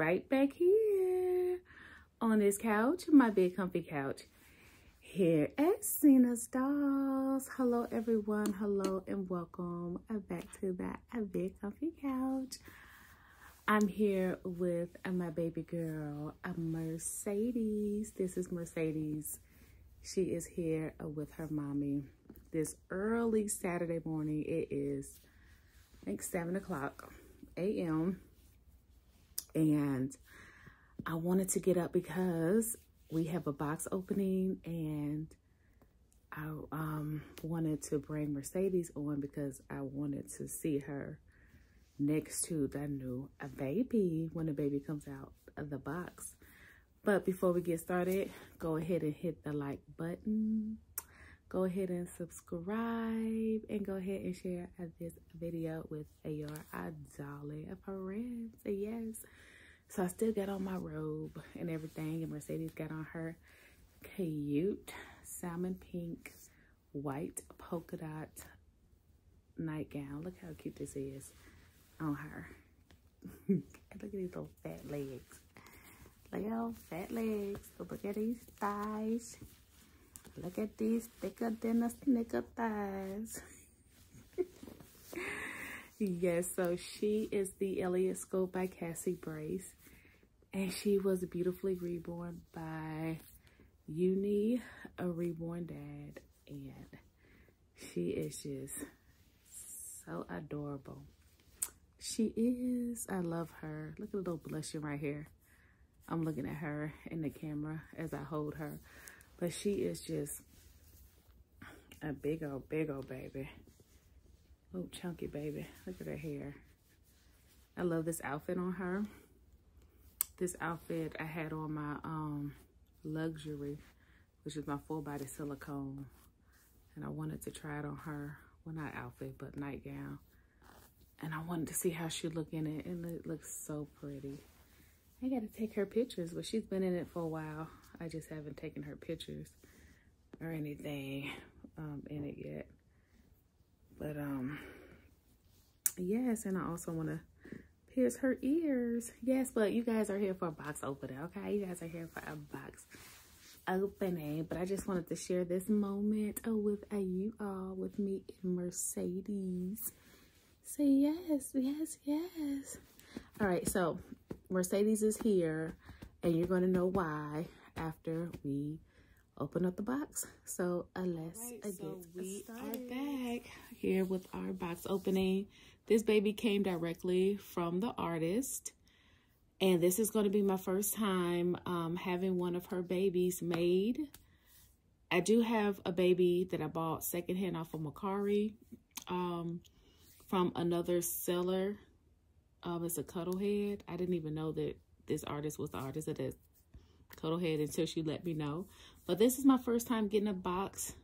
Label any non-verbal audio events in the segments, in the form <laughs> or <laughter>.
right back here on this couch, my big comfy couch here at Seena's Dolls. Hello everyone, hello and welcome back to that big comfy couch. I'm here with my baby girl, Mercedes. This is Mercedes. She is here with her mommy this early Saturday morning. It is, I think, 7 o'clock a.m. And I wanted to get up because we have a box opening and I um, wanted to bring Mercedes on because I wanted to see her next to the new baby when the baby comes out of the box. But before we get started, go ahead and hit the like button. Go ahead and subscribe and go ahead and share this video with your darling friends. Yes. So I still got on my robe and everything. And Mercedes got on her cute salmon pink white polka dot nightgown. Look how cute this is on her. <laughs> Look at these little fat legs. Those fat legs. Look at these thighs. Look at these thicker than a snicker thighs. <laughs> yes, so she is the Elliott Sculpt by Cassie Brace. And she was beautifully reborn by Uni, a reborn dad. And she is just so adorable. She is. I love her. Look at the little blushing right here. I'm looking at her in the camera as I hold her. But she is just a big old, big old baby. Oh, chunky baby. Look at her hair. I love this outfit on her this outfit I had on my um, luxury, which is my full body silicone. And I wanted to try it on her, well not outfit, but nightgown. And I wanted to see how she look in it and it looks so pretty. I gotta take her pictures, but she's been in it for a while. I just haven't taken her pictures or anything um, in it yet. But um, yes, and I also wanna pierce her ears. Yes, but you guys are here for a box opening, okay? You guys are here for a box opening. But I just wanted to share this moment uh, with uh, you all, with me and Mercedes. Say yes, yes, yes. All right, so Mercedes is here, and you're going to know why after we open up the box. So uh, let's right, uh, so we started. are back here with our box opening. This baby came directly from the artist. And this is going to be my first time um, having one of her babies made. I do have a baby that I bought secondhand off of Mercari um, from another seller. Um, it's a Cuddlehead. I didn't even know that this artist was the artist of this Cuddlehead until she let me know. But this is my first time getting a box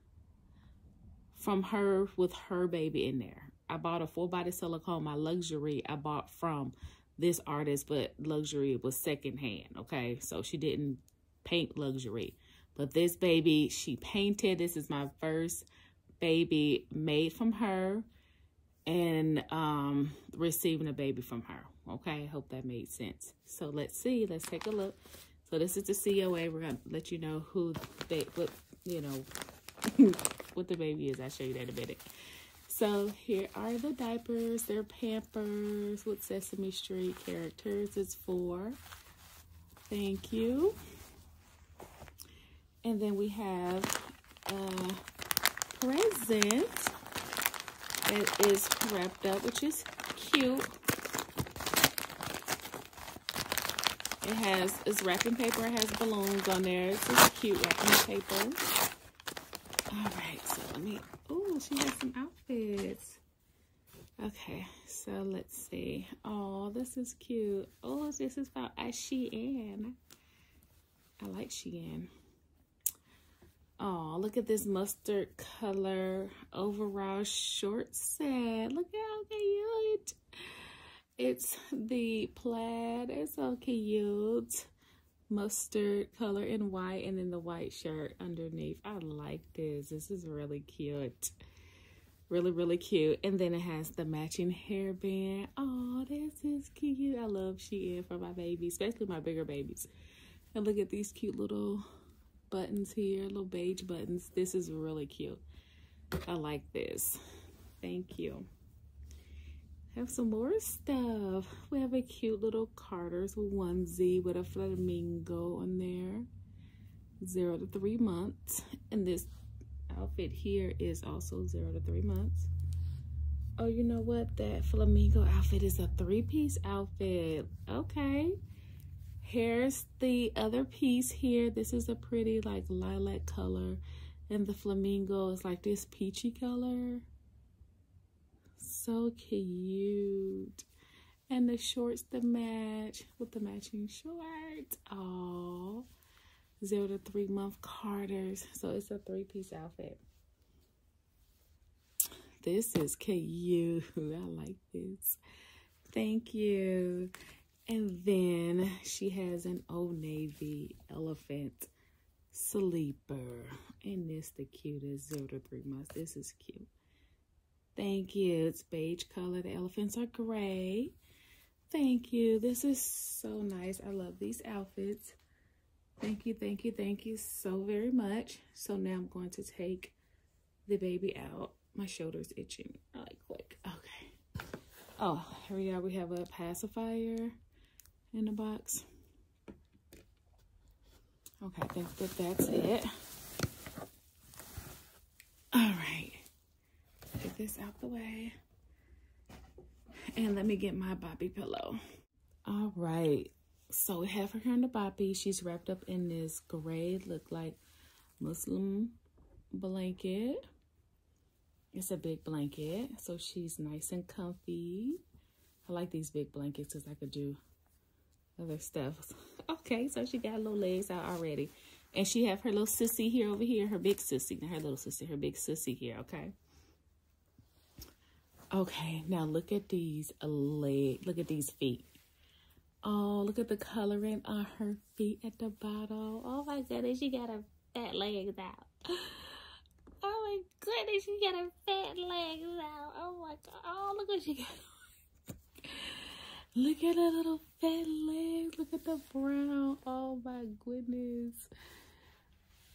from her with her baby in there. I bought a full body silicone. My luxury I bought from this artist, but luxury was secondhand. Okay, so she didn't paint luxury. But this baby, she painted. This is my first baby made from her and um, receiving a baby from her. Okay, hope that made sense. So let's see. Let's take a look. So this is the COA. We're going to let you know who, they, what, you know, <laughs> what the baby is. I'll show you that in a minute. So here are the diapers. They're Pampers with Sesame Street characters. It's four. Thank you. And then we have a present that is wrapped up, which is cute. It has, it's wrapping paper. It has balloons on there. It's just cute wrapping paper. All right, so let me Oh, she has some outfits. Okay, so let's see. Oh, this is cute. Oh, this is about Shein. I like Shein. Oh, look at this mustard color overall short set. Look how cute. It's the plaid. It's so cute mustard color in white and then the white shirt underneath. I like this. This is really cute. Really, really cute. And then it has the matching hairband. Oh, this is cute. I love Shein for my babies, especially my bigger babies. And look at these cute little buttons here, little beige buttons. This is really cute. I like this. Thank you. Have some more stuff. We have a cute little Carter's onesie with a flamingo on there. Zero to three months. And this outfit here is also zero to three months. Oh, you know what? That flamingo outfit is a three-piece outfit. Okay. Here's the other piece here. This is a pretty like lilac color. And the flamingo is like this peachy color. So cute. And the shorts the match with the matching shorts. Oh zero to three month Carters. So it's a three piece outfit. This is cute. <laughs> I like this. Thank you. And then she has an Old Navy elephant sleeper. And this the cutest zero to three months. This is cute. Thank you. It's beige color. The elephants are gray. Thank you. This is so nice. I love these outfits. Thank you, thank you, thank you so very much. So now I'm going to take the baby out. My shoulder's itching Like quick. Okay. Oh, here we are. We have a pacifier in the box. Okay, I think that that's it. All right. Get this out the way. And let me get my boppy pillow. All right. So we have her here in the boppy. She's wrapped up in this gray, look like muslin blanket. It's a big blanket, so she's nice and comfy. I like these big blankets because I could do other stuff. Okay, so she got little legs out already. And she have her little sissy here over here, her big sissy, her little sissy, her big sissy here, okay? Okay, now look at these leg, look at these feet. Oh, look at the coloring on her feet at the bottom. Oh my goodness, she got her fat legs out. Oh my goodness, she got her fat legs out. Oh my god. Oh, look what she got. Look at her little fat legs. Look at the brown. Oh my goodness.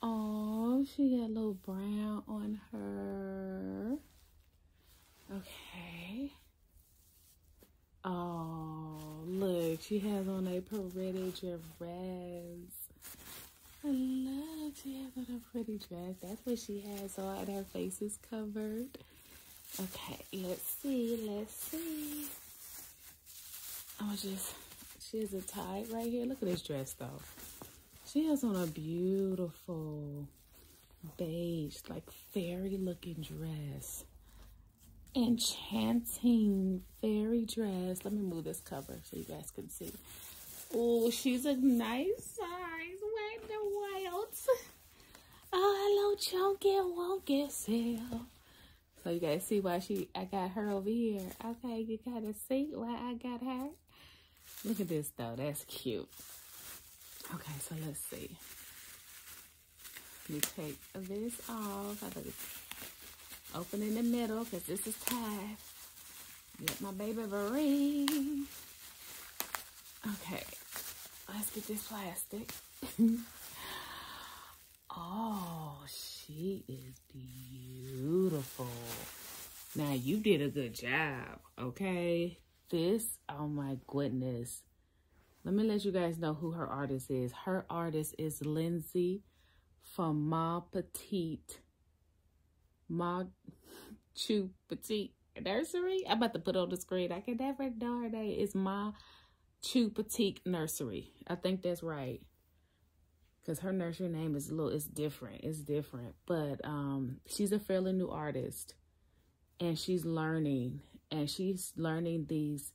Oh, she got a little brown on her. Okay. Oh, look, she has on a pretty dress. I love she has on a pretty dress. That's what she has on. Her face is covered. Okay, let's see. Let's see. Oh, just she has a tie right here. Look at this dress though. She has on a beautiful beige, like fairy looking dress enchanting fairy dress. Let me move this cover so you guys can see. Oh, she's a nice size. Wait the wilds. Oh, hello, chunky wonky self. So you guys see why she I got her over here. Okay, you gotta see why I got her. Look at this though, that's cute. Okay, so let's see. Let me take this off. I Open in the middle because this is tied. Get my baby breathe. Okay, let's get this plastic. <laughs> oh, she is beautiful. Now, you did a good job, okay? This, oh my goodness. Let me let you guys know who her artist is. Her artist is Lindsay from Ma Petite Machu <laughs> Petite Nursery. I'm about to put on the screen. I can never know her name. It's Machu Petite Nursery. I think that's right. Because her nursery name is a little, it's different. It's different. But um, she's a fairly new artist. And she's learning. And she's learning these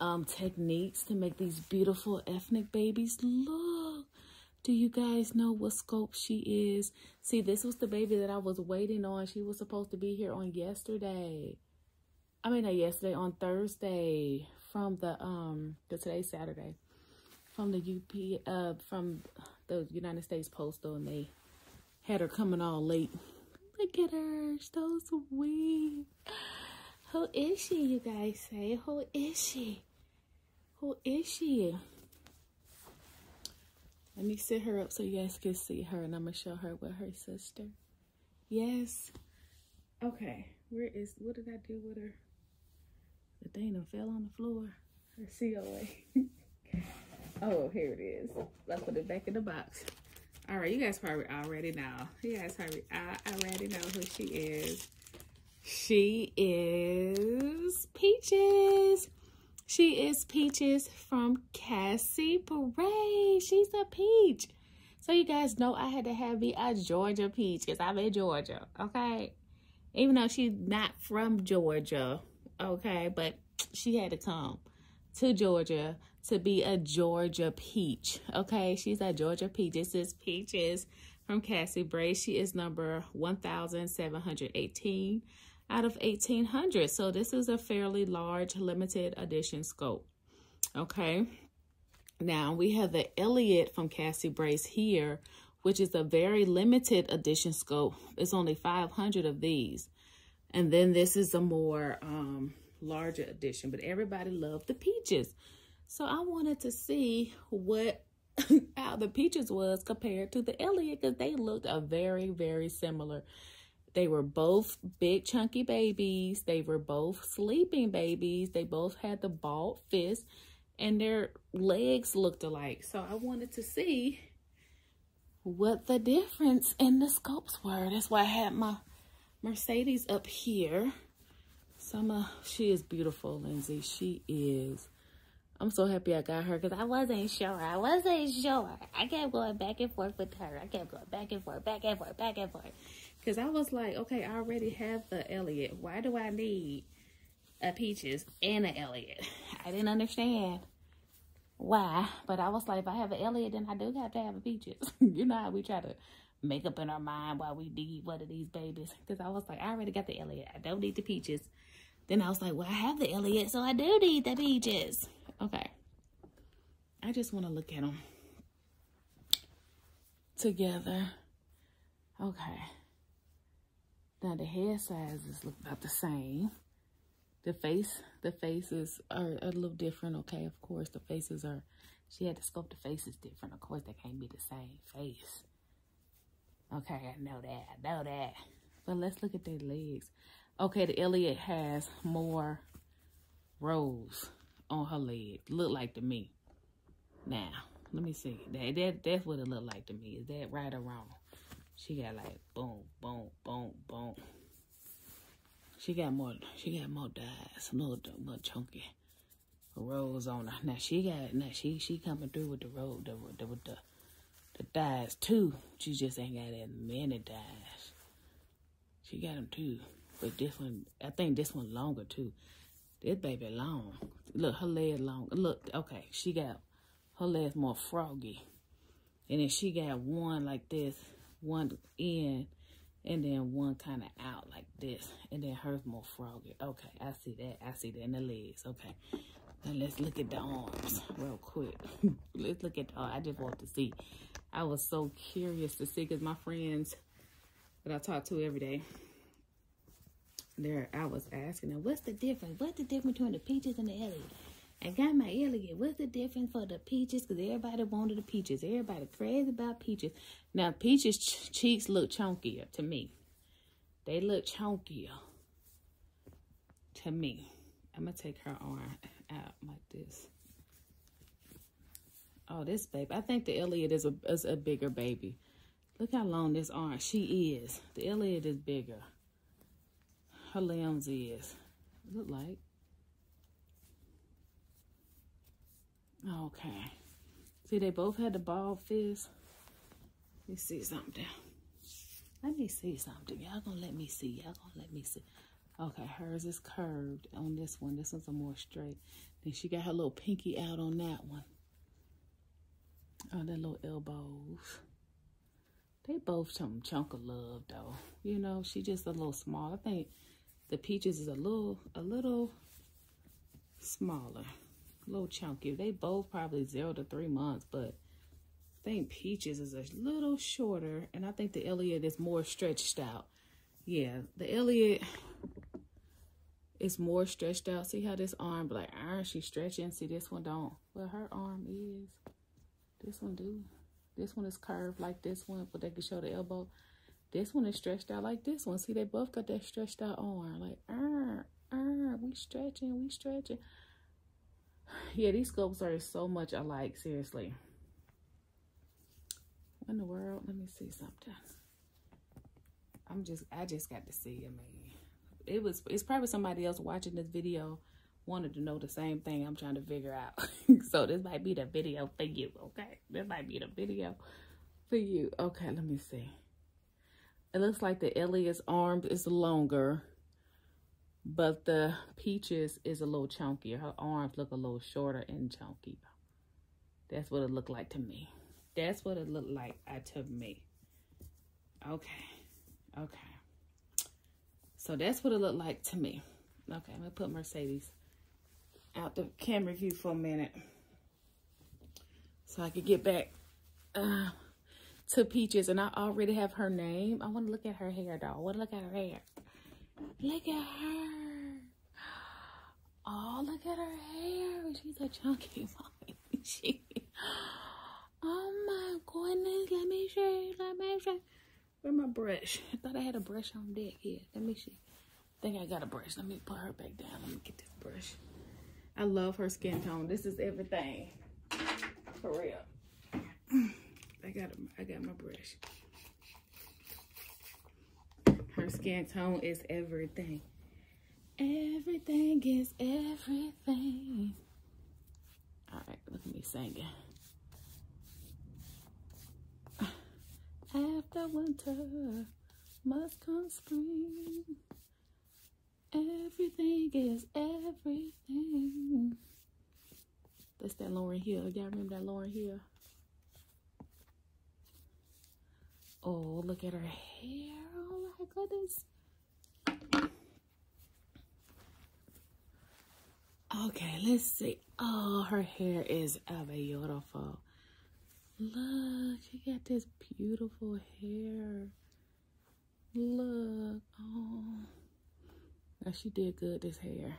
um, techniques to make these beautiful ethnic babies look do you guys know what sculpt she is? See, this was the baby that I was waiting on. She was supposed to be here on yesterday. I mean, not yesterday, on Thursday from the, um, the today's Saturday, from the UP, uh, from the United States Postal, and they had her coming all late. Look at her. She's so sweet. Who is she, you guys say? Who is she? Who is she? Let me sit her up so you guys can see her and I'm going to show her with her sister. Yes. Okay. Where is, what did I do with her? The thing that fell on the floor. Her COA. <laughs> oh, here it is. Let's put it back in the box. All right, you guys probably already know. You guys probably already know who she is. She is Peaches. She is Peaches from Cassie Brace. She's a peach. So you guys know I had to have me a Georgia peach because I'm in Georgia, okay? Even though she's not from Georgia, okay? But she had to come to Georgia to be a Georgia peach, okay? She's a Georgia peach. This is Peaches from Cassie Brace. She is number 1718 out of 1800. So this is a fairly large limited edition sculpt. Okay. Now we have the Elliott from Cassie Brace here, which is a very limited edition sculpt. It's only 500 of these. And then this is a more um, larger edition, but everybody loved the peaches. So I wanted to see what <laughs> how the peaches was compared to the Elliott because they looked a very, very similar. They were both big chunky babies. They were both sleeping babies. They both had the bald fist and their legs looked alike. So I wanted to see what the difference in the sculpts were. That's why I had my Mercedes up here. Summer, she is beautiful, Lindsay. She is. I'm so happy I got her because I wasn't sure. I wasn't sure. I kept going back and forth with her. I kept going back and forth, back and forth, back and forth. Because I was like, okay, I already have the Elliot. Why do I need a Peaches and an Elliot? <laughs> I didn't understand why. But I was like, if I have an Elliot, then I do have to have a Peaches. <laughs> you know how we try to make up in our mind why we need one of these babies. Because I was like, I already got the Elliot. I don't need the Peaches. Then I was like, well, I have the Elliot, so I do need the Peaches. Okay. I just want to look at them together. Okay. Now the head sizes look about the same. The face, the faces are a little different. Okay, of course, the faces are, she had to sculpt the faces different. Of course, they can't be the same face. Okay, I know that, I know that. But let's look at their legs. Okay, the Elliott has more rows on her leg. Look like to me. Now, let me see. That, that That's what it looked like to me. Is that right or wrong? She got like boom, boom, boom, boom. She got more, she got more dyes, A more, more chunky rolls on her. Now she got, now she, she coming through with the road, the, the, with the, the dyes too. She just ain't got that many dyes. She got them too. But this one, I think this one longer too. This baby long. Look, her leg long. Look, okay, she got her legs more froggy. And then she got one like this one in and then one kind of out like this and then hers more froggy. Okay i see that i see that in the legs okay. Now let's look at the arms real quick. <laughs> Let's look at the i just want to see. I was so curious to see because my friends that i talk to every day there i was asking them what's the difference? What's the difference between the peaches and the elliott I got my Elliott. What's the difference for the peaches? Because everybody wanted the peaches. Everybody crazy about peaches. Now, peaches ch cheeks look chunkier to me. They look chunkier to me. I'm going to take her arm out like this. Oh, this baby. I think the Elliot is a, is a bigger baby. Look how long this arm. She is. The Elliot is bigger. Her limbs is. Look like. Okay. See, they both had the bald fist. Let me see something. Let me see something. Y'all gonna let me see. Y'all gonna let me see. Okay, hers is curved on this one. This one's a more straight. Then she got her little pinky out on that one. Oh, their little elbows. They both some chunk of love though. You know, she just a little small. I think the peaches is a little, a little smaller little chunky. They both probably zero to three months, but I think Peaches is a little shorter, and I think the Elliott is more stretched out. yeah, the Elliot is more stretched out. See how this arm, like iron, she's stretching. See this one don't. Well, her arm is. This one do. This one is curved like this one, but they can show the elbow. This one is stretched out like this one. See, they both got that stretched out arm. Like, uh, uh, we stretching, we stretching. <sighs> Yeah, these sculpts are so much alike, seriously. In the world? Let me see something. I'm just, I just got to see, I mean, it was, it's probably somebody else watching this video wanted to know the same thing I'm trying to figure out. <laughs> so this might be the video for you, okay? This might be the video for you. Okay, let me see. It looks like the Elliot's arm is longer, but the Peaches is a little chunkier. Her arms look a little shorter and chunkier. That's what it looked like to me. That's what it looked like uh, to me. Okay. Okay. So that's what it looked like to me. Okay, I'm going to put Mercedes out the camera view for a minute. So I could get back uh, to Peaches. And I already have her name. I want to look at her hair, though. I want to look at her hair. Look at her. Oh, look at her hair. She's a chunky mommy. <laughs> she, oh my goodness. Let me see. Let me see. Where my brush? <laughs> I thought I had a brush on deck here. Let me see. I think I got a brush. Let me put her back down. Let me get this brush. I love her skin tone. This is everything. For real. <clears throat> I got I got my brush. Her skin tone is everything. Everything is everything. All right, look at me singing. After winter must come spring. Everything is everything. That's that Lauryn Hill. Y'all remember that Lauryn Hill? Oh, look at her hair. Okay, let's see. Oh, her hair is beautiful. Look, she got this beautiful hair. Look. Oh. Now she did good this hair.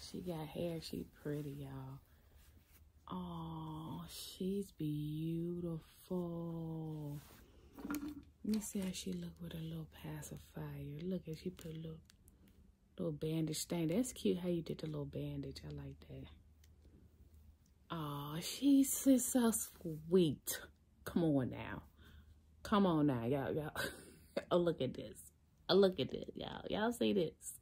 She got hair. She pretty, y'all. Oh, she's beautiful. Let me see how she look with a little pacifier. Look at she put a little little bandage thing. That's cute how you did the little bandage. I like that. Oh, she's so sweet. Come on now. Come on now, y'all. Y'all. <laughs> oh, look at this. Oh, look at this, y'all. Y'all see this?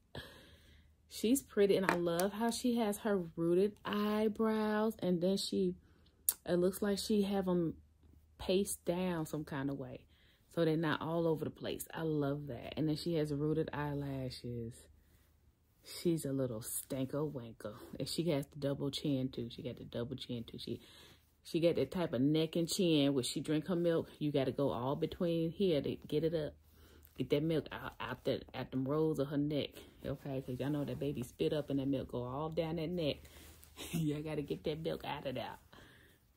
She's pretty, and I love how she has her rooted eyebrows, and then she, it looks like she have them paced down some kind of way, so they're not all over the place. I love that. And then she has rooted eyelashes. She's a little stanker wanker, and she has the double chin too. She got the double chin too. She she got that type of neck and chin where she drink her milk. You got to go all between here to get it up. Get that milk out, out the, at them rolls of her neck, okay? Because y'all know that baby spit up and that milk go all down that neck. <laughs> y'all got to get that milk out of there.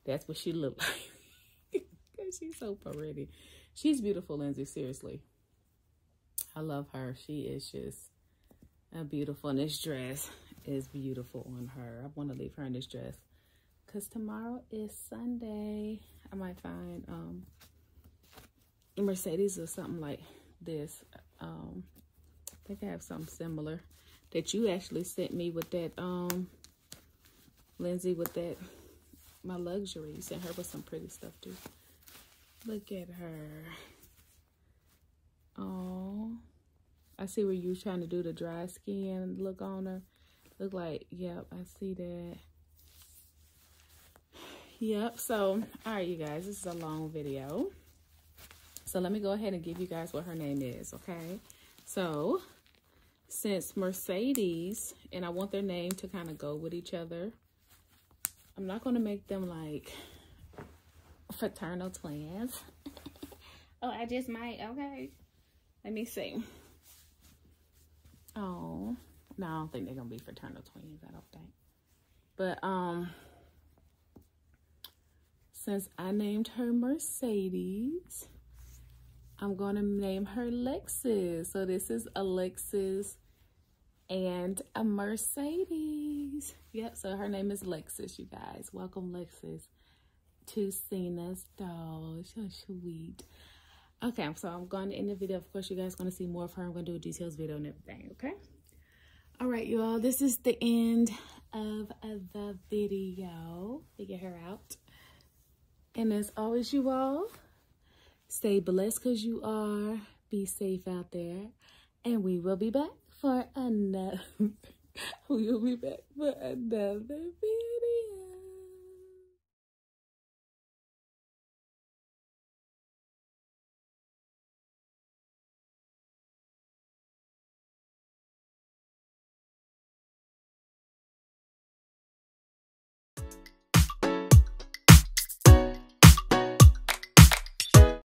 That's what she look <laughs> like. Cause she's so pretty. She's beautiful, Lindsay, seriously. I love her. She is just a beautiful. And this dress is beautiful on her. I want to leave her in this dress. Because tomorrow is Sunday. I might find um Mercedes or something like this. Um, I think I have something similar that you actually sent me with that, um, Lindsay, with that, my luxury. You sent her with some pretty stuff too. Look at her. Oh, I see where you trying to do the dry skin look on her. Look like, yep, I see that. Yep, so, all right, you guys, this is a long video. So let me go ahead and give you guys what her name is, okay? So since Mercedes, and I want their name to kind of go with each other, I'm not going to make them like fraternal twins. <laughs> oh, I just might. Okay. Let me see. Oh, no, I don't think they're going to be fraternal twins. I don't think. But, um, since I named her Mercedes, I'm going to name her Lexus. So this is Alexis and a Mercedes. Yep, so her name is Lexus, you guys. Welcome, Lexus, to Seena's doll. So sweet. Okay, so I'm going to end the video. Of course, you guys going to see more of her. I'm going to do a details video and everything, okay? All right, you all, this is the end of the video. Figure her out. And as always, you all, stay blessed because you are. Be safe out there. And we will be back for another. <laughs> we will be back for another video.